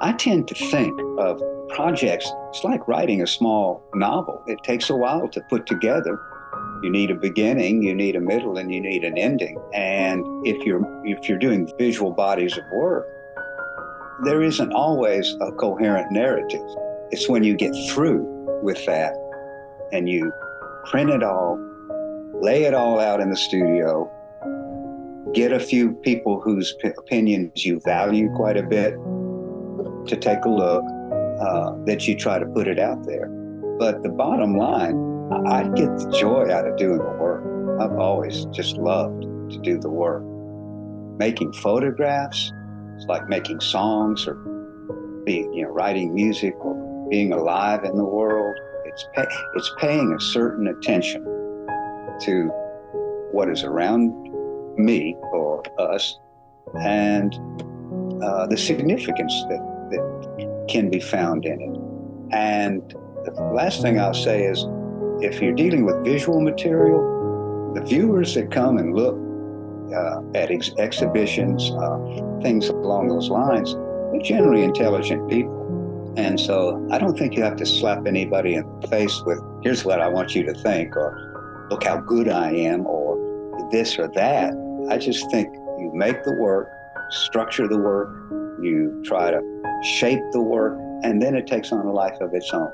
I tend to think of projects, it's like writing a small novel. It takes a while to put together. You need a beginning, you need a middle, and you need an ending. And if you're if you're doing visual bodies of work, there isn't always a coherent narrative. It's when you get through with that and you print it all, lay it all out in the studio, get a few people whose opinions you value quite a bit to take a look, uh, that you try to put it out there. But the bottom line, I get the joy out of doing the work. I've always just loved to do the work. Making photographs, it's like making songs or being, you know, writing music or being alive in the world. It's pay, it's paying a certain attention to what is around me or us and uh, the significance that, that can be found in it. And the last thing I'll say is if you're dealing with visual material, the viewers that come and look uh, at ex- exhibitions, uh, things along those lines, they're generally intelligent people. And so I don't think you have to slap anybody in the face with, here's what I want you to think, or look how good I am, or this or that. I just think you make the work, structure the work, you try to shape the work, and then it takes on a life of its own.